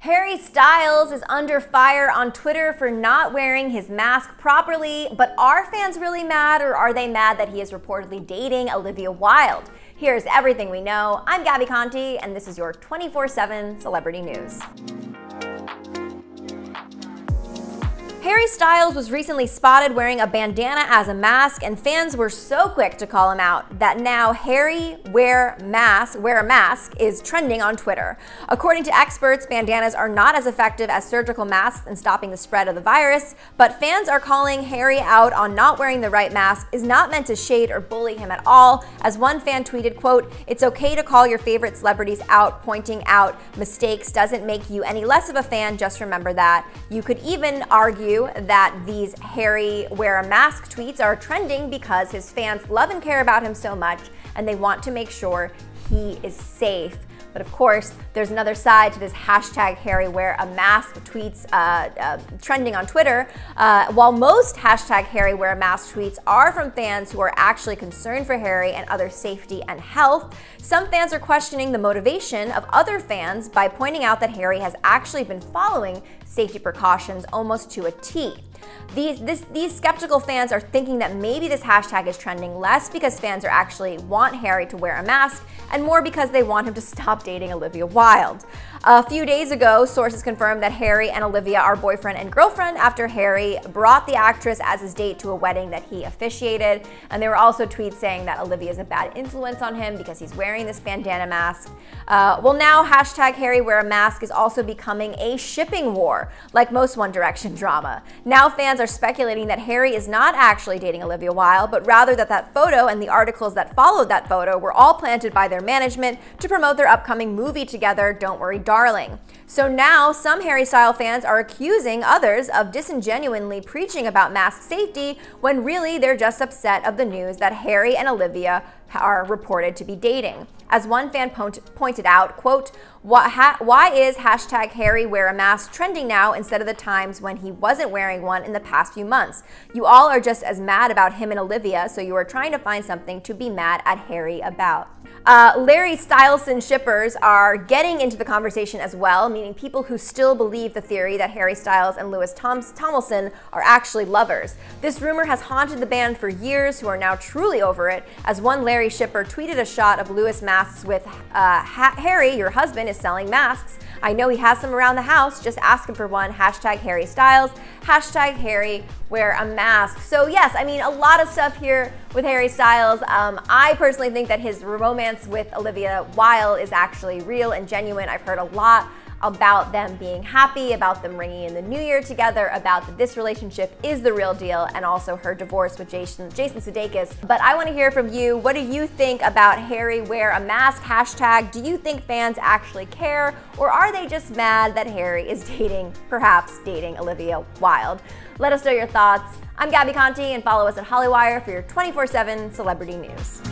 Harry Styles is under fire on Twitter for not wearing his mask properly, but are fans really mad or are they mad that he is reportedly dating Olivia Wilde? Here's everything we know. I'm Gabby Conti, and this is your 24 7 celebrity news. Harry Styles was recently spotted wearing a bandana as a mask, and fans were so quick to call him out that now Harry wear mask, wear a mask is trending on Twitter. According to experts, bandanas are not as effective as surgical masks in stopping the spread of the virus, but fans are calling Harry out on not wearing the right mask is not meant to shade or bully him at all. As one fan tweeted, quote, "It's okay to call your favorite celebrities out, pointing out mistakes doesn't make you any less of a fan, just remember that." You could even argue that these Harry wear a mask tweets are trending because his fans love and care about him so much and they want to make sure he is safe. But of course, there's another side to this hashtag Harry wear a mask tweets uh, uh, trending on Twitter. Uh, while most hashtag Harry wear a mask tweets are from fans who are actually concerned for Harry and other safety and health, some fans are questioning the motivation of other fans by pointing out that Harry has actually been following safety precautions almost to a T. These, this, these skeptical fans are thinking that maybe this hashtag is trending less because fans are actually want Harry to wear a mask and more because they want him to stop dating Olivia Wilde. A few days ago, sources confirmed that Harry and Olivia are boyfriend and girlfriend after Harry brought the actress as his date to a wedding that he officiated. And there were also tweets saying that Olivia is a bad influence on him because he's wearing this bandana mask. Uh, well, now hashtag Harry wear a mask is also becoming a shipping war, like most One Direction drama. Now fans are speculating that Harry is not actually dating Olivia Wilde, but rather that that photo and the articles that followed that photo were all planted by their management to promote their upcoming movie together, Don't Worry darling. So now some Harry Style fans are accusing others of disingenuinely preaching about mask safety when really they're just upset of the news that Harry and Olivia are reported to be dating. As one fan pointed out, quote, why is hashtag Harry wear a mask trending now instead of the times when he wasn't wearing one in the past few months? You all are just as mad about him and Olivia, so you are trying to find something to be mad at Harry about. Uh, Larry Stylinson shippers are getting into the conversation as well, meaning people who still believe the theory that Harry Styles and Louis Tom Tomlinson are actually lovers. This rumor has haunted the band for years, who are now truly over it, as one Larry shipper tweeted a shot of Louis masks with uh, Harry, your husband, is selling masks. I know he has some around the house, just ask him for one. Hashtag Harry Styles, hashtag Harry wear a mask. So yes, I mean, a lot of stuff here with Harry Styles. Um, I personally think that his romance with Olivia Wilde is actually real and genuine. I've heard a lot about them being happy, about them ringing in the new year together, about that this relationship is the real deal, and also her divorce with Jason, Jason Sudeikis. But I want to hear from you. What do you think about Harry wear a mask hashtag? Do you think fans actually care, or are they just mad that Harry is dating, perhaps dating Olivia Wilde? Let us know your thoughts. I'm Gabby Conti, and follow us at Hollywire for your 24 7 celebrity news.